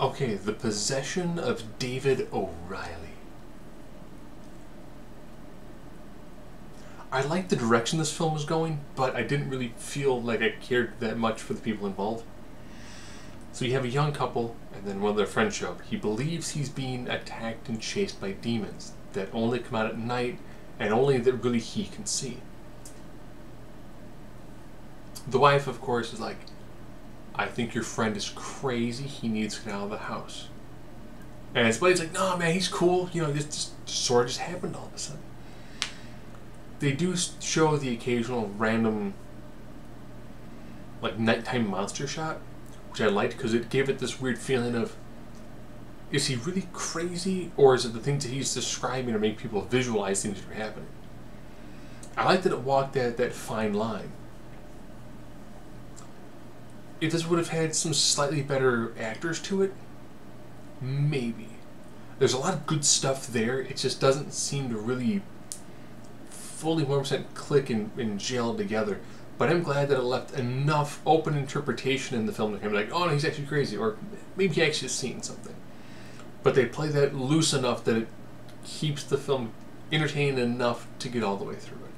Okay, The Possession of David O'Reilly. I liked the direction this film was going, but I didn't really feel like I cared that much for the people involved. So you have a young couple, and then one of their friends show up. He believes he's being attacked and chased by demons that only come out at night and only that really he can see. The wife, of course, is like, I think your friend is crazy. He needs to get out of the house. And his buddy's like, no, man, he's cool. You know, this just sort of just happened all of a sudden. They do show the occasional random, like, nighttime monster shot, which I liked because it gave it this weird feeling of, is he really crazy, or is it the things that he's describing to make people visualize things that are happening? I like that it walked that, that fine line if this would have had some slightly better actors to it, maybe. There's a lot of good stuff there. It just doesn't seem to really fully 100% click and, and gel together. But I'm glad that it left enough open interpretation in the film to kind of like, oh, no, he's actually crazy, or maybe he actually has seen something. But they play that loose enough that it keeps the film entertaining enough to get all the way through it.